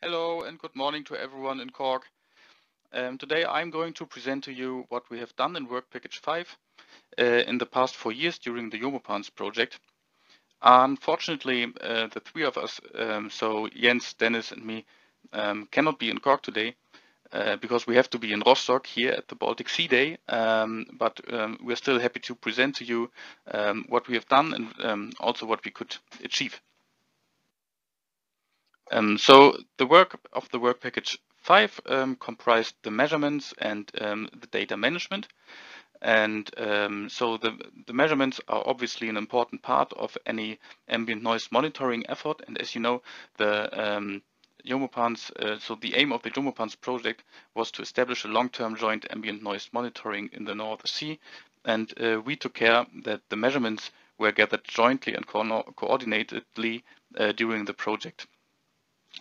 Hello and good morning to everyone in Cork. Um, today I'm going to present to you what we have done in Work Package 5 uh, in the past four years during the Jomopans project. Unfortunately, uh, the three of us, um, so Jens, Dennis and me, um, cannot be in Cork today uh, because we have to be in Rostock here at the Baltic Sea Day, um, but um, we're still happy to present to you um, what we have done and also what we could achieve. Um, so the work of the work package 5 um, comprised the measurements and um, the data management. And um, so the, the measurements are obviously an important part of any ambient noise monitoring effort. And as you know, the um, Jomopans, uh, so the aim of the Jomopans project was to establish a long-term joint ambient noise monitoring in the North Sea. And uh, we took care that the measurements were gathered jointly and co coordinatedly uh, during the project.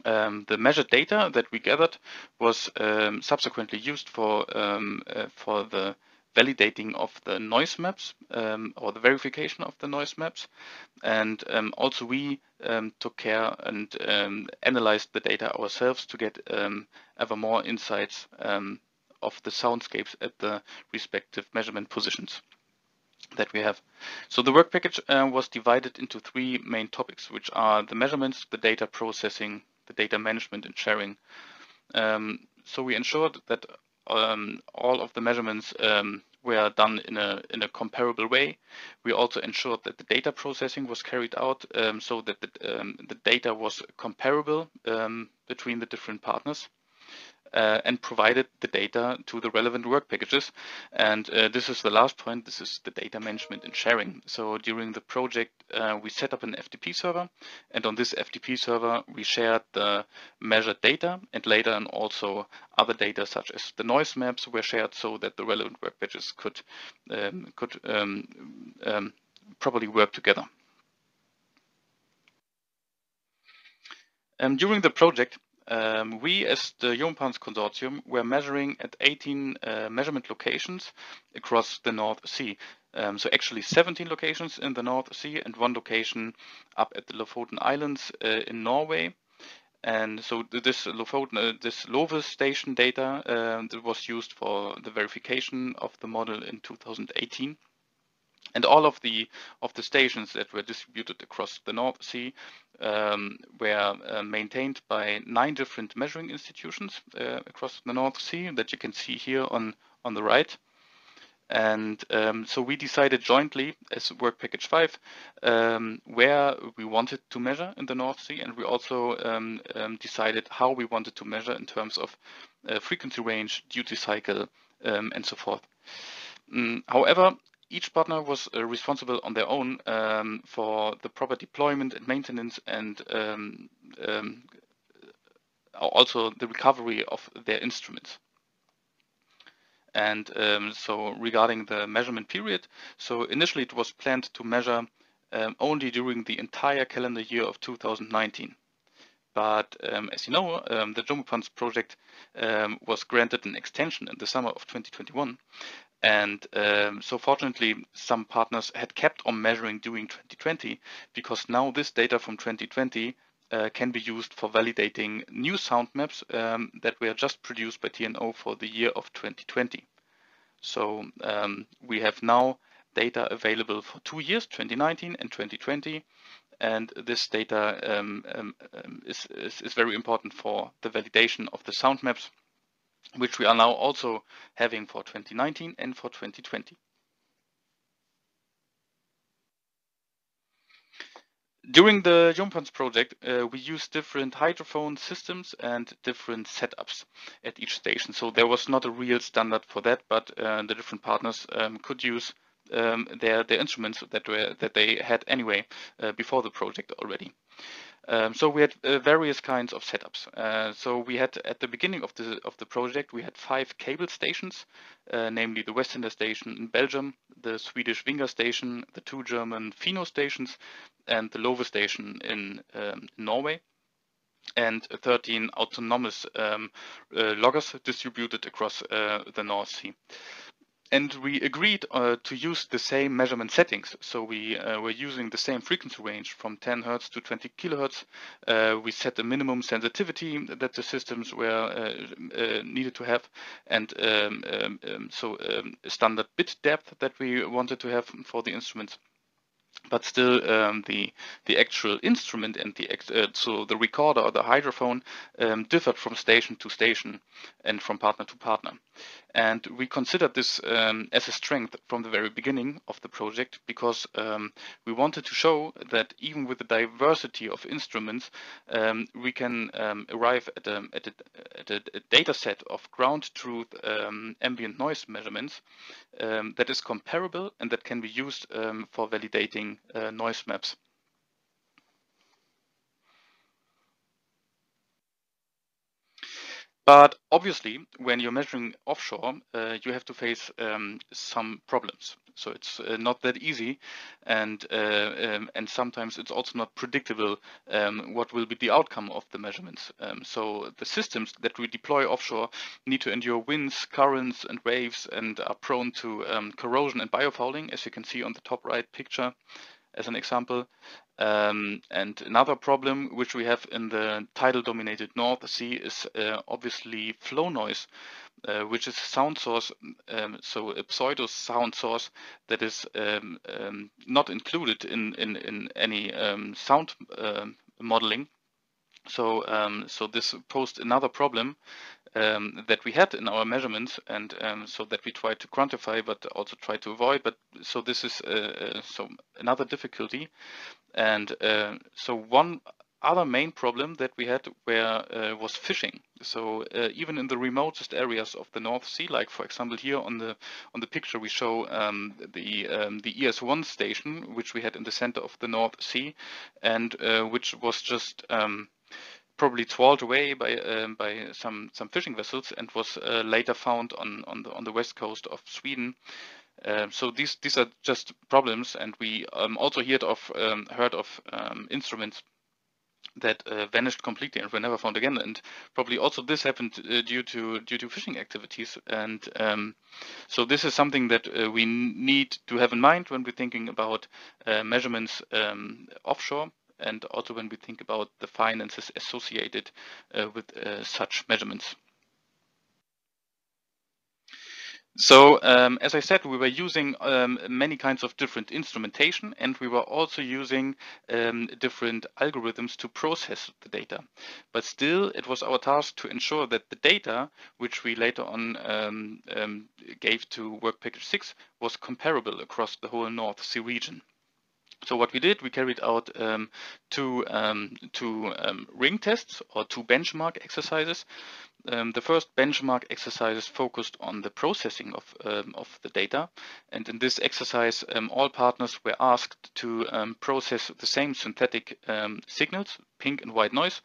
Um, the measured data that we gathered was um, subsequently used for um, uh, for the validating of the noise maps um, or the verification of the noise maps, and um, also we um, took care and analyzed the data ourselves to get ever more insights of the soundscapes at the respective measurement positions that we have. So the work package uh, was divided into three main topics, which are the measurements, the data processing, the data management and sharing. Um, so we ensured that um, all of the measurements um, were done in a in a comparable way. We also ensured that the data processing was carried out um, so that the, um, the, data was comparable um, between the different partners uh, and provided the data to the relevant work packages. And uh, this is the last point. This is the data management and sharing. So during the project, uh, we set up an FTP server. And on this FTP server, we shared the measured data and later and also other data such as the noise maps were shared so that the relevant work packages could, um, could um, um, properly work together. Um, during the project, um, we, as the Jomopans Consortium, were measuring at 18 uh, measurement locations across the North Sea. Um, so actually 17 locations in the North Sea and one location up at the Lofoten Islands uh, in Norway. And so this Lofoten, uh, this Love station data uh, was used for the verification of the model in 2018. And all of the of the stations that were distributed across the North Sea um, were uh, maintained by nine different measuring institutions uh, across the North Sea that you can see here on on the right. And um, so we decided jointly as Work Package 5 um, where we wanted to measure in the North Sea, and we also um, um decided how we wanted to measure in terms of uh, frequency range, duty cycle, um, and so forth. Mm, however, each partner was uh, responsible on their own um, for the proper deployment and maintenance and um, um, also the recovery of their instruments. And um, so regarding the measurement period, so initially it was planned to measure um, only during the entire calendar year of 2019. But um, as you know, the Jomopans project um, was granted an extension in the summer of 2021. And um, so fortunately, some partners had kept on measuring during 2020 because now this data from 2020 uh, can be used for validating new sound maps um, that were just produced by TNO for the year of 2020. So um, we have now data available for two years, 2019 and 2020. And this data um, um, um, is, is, is very important for the validation of the sound maps which we are now also having for 2019 and for 2020. During the Jomopans project, uh, we used different hydrophone systems and different setups at each station. So there was not a real standard for that, but uh, the different partners um, could use um, their, their instruments that were that they had anyway uh, before the project already. Um, so we had uh, various kinds of setups. Uh, so we had at the beginning of the of the project we had five cable stations, uh, namely the Westhinder station in Belgium, the Swedish Vinga station, the two German Fino stations, and the Love station in um, Norway, and 13 autonomous um, uh, loggers distributed across uh, the North Sea. And we agreed uh, to use the same measurement settings. So we uh, were using the same frequency range from 10 hertz to 20 kilohertz. Uh, we set the minimum sensitivity that the systems were uh, uh, needed to have, and um, um, um so um, standard bit depth that we wanted to have for the instruments but still um, the the actual instrument and the uh, so the recorder or the hydrophone um, differed from station to station and from partner to partner. And we considered this um, as a strength from the very beginning of the project because um, we wanted to show that even with the diversity of instruments, um, we can um, arrive at a, at, a, at a, data set of ground truth ambient noise measurements that is comparable and that can be used for validating uh, noise maps. But obviously, when you're measuring offshore, uh, you have to face um, some problems. So it's uh, not that easy, and uh, um, and sometimes it's also not predictable um, what will be the outcome of the measurements. Um, so the systems that we deploy offshore need to endure winds, currents, and waves, and are prone to um, corrosion and biofouling, as you can see on the top right picture as an example. Um, and another problem which we have in the tidal dominated North Sea is uh, obviously flow noise, uh, which is a sound source, um, so a pseudo sound source that is um, um not included in, in, in any um, sound uh, modeling. So, so this posed another problem um, that we had in our measurements, and um, so that we try to quantify, but also try to avoid. But so this is uh, uh, so another difficulty, and uh, so one other main problem that we had uh, was fishing. So uh, even in the remotest areas of the North Sea, like for example here on the on the picture we show um, the um, the ES1 station, which we had in the center of the North Sea, and uh, which was just um, probably trawled away by um, by some some fishing vessels and was uh, later found on on the on the west coast of Sweden. Uh, so these these are just problems, and we um, also heard of um, heard of um, instruments that uh, vanished completely and were never found again. And probably also this happened uh, due to due to fishing activities. And um, so this is something that uh, we need to have in mind when we're thinking about uh, measurements um, offshore and also when we think about the finances associated uh, with uh, such measurements. So um, as I said, we were using um, many kinds of different instrumentation and we were also using um, different algorithms to process the data. But still, it was our task to ensure that the data, which we later on um, um, gave to Work Package 6, was comparable across the whole North Sea region. So what we did, we carried out um, two, um, two um, ring tests or two benchmark exercises. Um, the first benchmark exercise focused on the processing of, um, of the data. And in this exercise, um, all partners were asked to process the same synthetic signals, pink and white noise,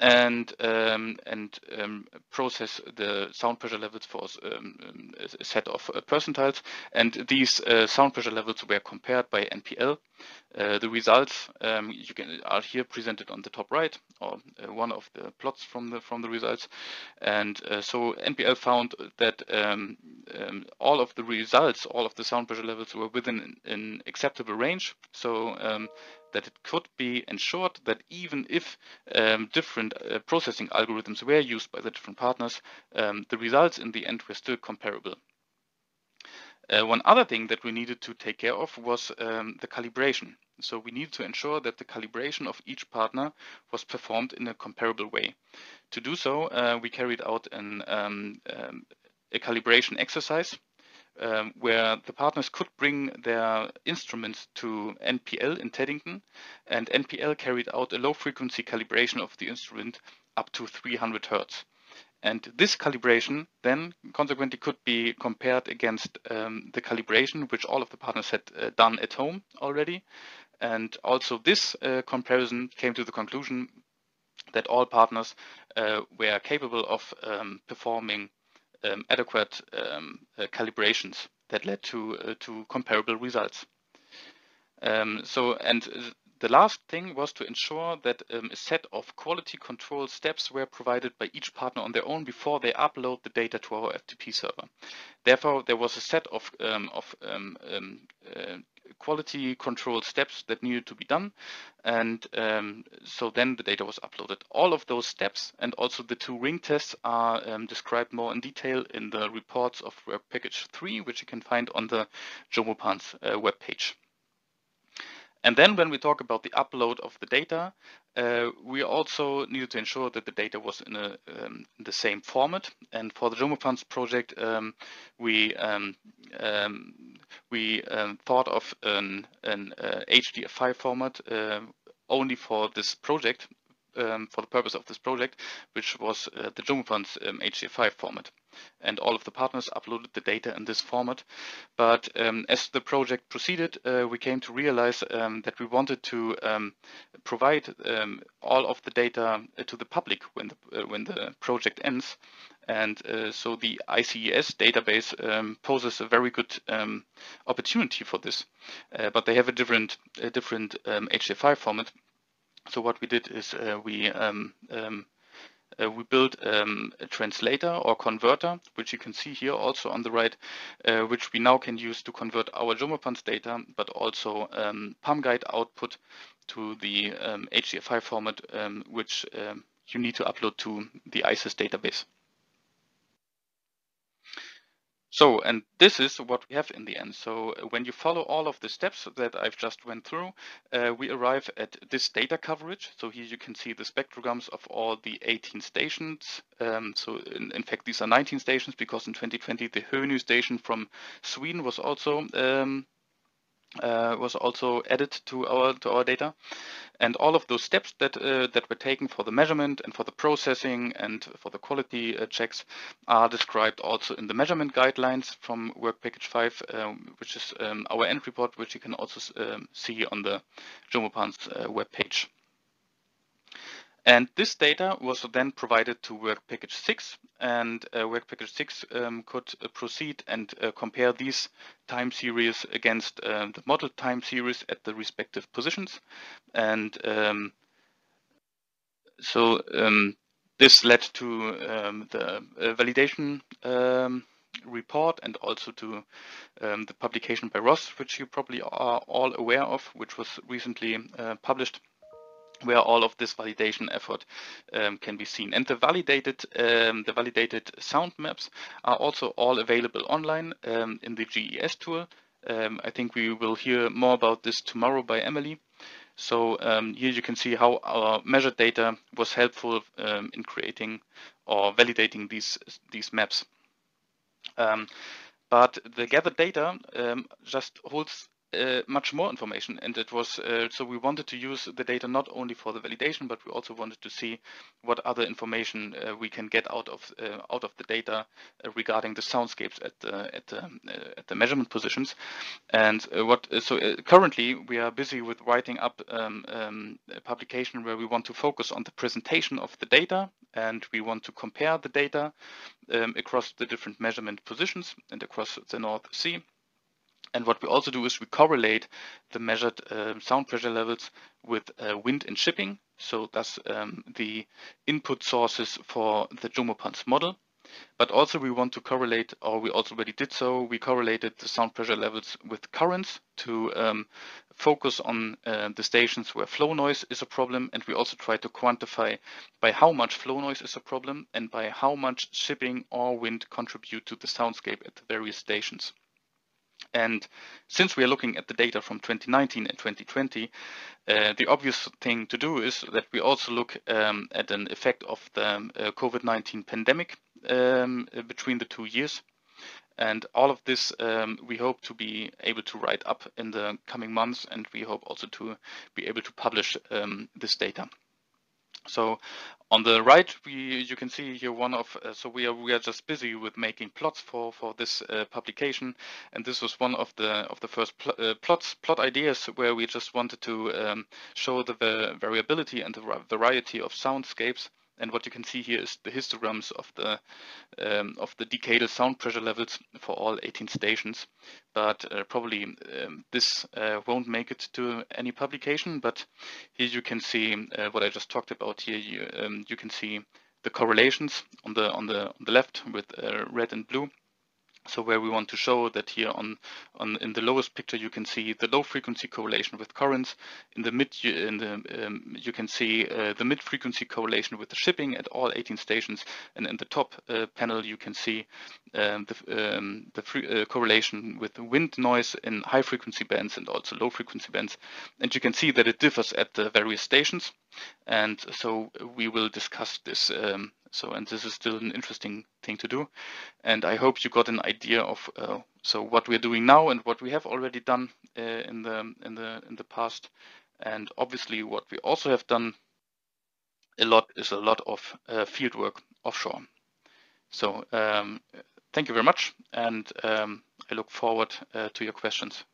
and um, and um, process the sound pressure levels for um, a set of uh, percentiles. And these uh, sound pressure levels were compared by NPL. Uh, the results um, you can are here presented on the top right, or uh, one of the plots from the from the results. And uh, so NPL found that um, um, all of the results, all of the sound pressure levels were within an acceptable range. So that it could be ensured that even if um, different uh, processing algorithms were used by the different partners, um, the results in the end were still comparable. Uh, one other thing that we needed to take care of was um, the calibration. So we needed to ensure that the calibration of each partner was performed in a comparable way. To do so, uh, we carried out an, um, um, a calibration exercise um, where the partners could bring their instruments to NPL in Teddington, and NPL carried out a low frequency calibration of the instrument up to 300 Hertz. And this calibration then consequently could be compared against um, the calibration which all of the partners had uh, done at home already. And also this uh, comparison came to the conclusion that all partners uh, were capable of um, performing um, adequate um, uh, calibrations that led to uh, to comparable results. Um, so and the last thing was to ensure that um, a set of quality control steps were provided by each partner on their own before they upload the data to our FTP server. Therefore, there was a set of, um, of um, um, uh, quality control steps that needed to be done. And um, so then the data was uploaded. All of those steps and also the two ring tests are um, described more in detail in the reports of Work Package 3, which you can find on the Jomopans uh, webpage. And then when we talk about the upload of the data, uh, we also needed to ensure that the data was in, a, um, the same format. And for the Jomopans project, um, we um, um we um, thought of an, an uh, HDF5 format uh, only for this project, um, for the purpose of this project, which was uh, the Jomopans HDF5 format and all of the partners uploaded the data in this format. But um, as the project proceeded, uh, we came to realize um, that we wanted to um, provide um, all of the data uh, to the public when the, uh, when the project ends. And uh, so the ICES database um, poses a very good um, opportunity for this. Uh, but they have a different, a different HDF5 format. So what we did is uh, we uh, we built um, a translator or converter, which you can see here also on the right, uh, which we now can use to convert our Jomopans data, but also um, PAMGuide output to the um, HDF5 format, um, which um, you need to upload to the ICES database. So, and this is what we have in the end. So when you follow all of the steps that I've just went through, uh, we arrive at this data coverage. So here you can see the spectrograms of all the 18 stations. Um, so in, in, fact, these are 19 stations because in 2020, the Hönö station from Sweden was also um, uh, was also added to our to our data, and all of those steps that uh, that were taken for the measurement and for the processing and for the quality uh, checks are described also in the measurement guidelines from Work Package 5, um, which is um, our end report, which you can also um, see on the Jomopans uh, web page. And this data was then provided to Work Package 6, and uh, Work Package 6 um, could uh, proceed and uh, compare these time series against uh, the model time series at the respective positions. And um, so um, this led to um, the uh, validation um, report and also to um, the publication by Ross, which you probably are all aware of, which was recently uh, published where all of this validation effort um, can be seen. And the validated um, the validated sound maps are also all available online um, in the GES tool. Um, I think we will hear more about this tomorrow by Emily. So um, here you can see how our measured data was helpful um, in creating or validating these these maps. but the gathered data just holds uh, much more information. And it was uh, so we wanted to use the data not only for the validation but we also wanted to see what other information uh, we can get out of uh, out of the data uh, regarding the soundscapes at the at the, uh, at the measurement positions. And what so currently we are busy with writing up um, um, a publication where we want to focus on the presentation of the data and we want to compare the data um, across the different measurement positions and across the North Sea and what we also do is we correlate the measured uh, sound pressure levels with uh, wind and shipping. So that's um, the input sources for the Jomopans model. But also we want to correlate, or we also already did so, we correlated the sound pressure levels with currents to um, focus on uh, the stations where flow noise is a problem. And we also try to quantify by how much flow noise is a problem and by how much shipping or wind contribute to the soundscape at the various stations. And since we are looking at the data from 2019 and 2020, uh, the obvious thing to do is that we also look um, at an effect of the uh, COVID-19 pandemic um, between the two years. And all of this um, we hope to be able to write up in the coming months, and we hope also to be able to publish um, this data. So on the right, we you can see here one of uh, so we are we are just busy with making plots for for this uh, publication, and this was one of the of the first pl uh, plots plot ideas where we just wanted to um, show the variability and the variety of soundscapes And what you can see here is the histograms of the um, of the decadal sound pressure levels for all 18 stations. But uh, probably um, this uh, won't make it to any publication. But here you can see uh, what I just talked about. Here you um, you can see the correlations on the on the on the left with uh, red and blue so where we want to show that here on, on in the lowest picture you can see the low frequency correlation with currents. In the mid you, in the um, you can see uh, the mid frequency correlation with the shipping at all 18 stations, and in the top uh, panel you can see um, the um, the free, uh, correlation with the wind noise in high frequency bands and also low frequency bands. And you can see that it differs at the various stations. And so we will discuss this um, so, and this is still an interesting thing to do. And I hope you got an idea of uh, so what we're doing now and what we have already done uh, in the in the in the past. And obviously, what we also have done a lot is a lot of uh, field work offshore. So, um, thank you very much, and um, I look forward uh, to your questions.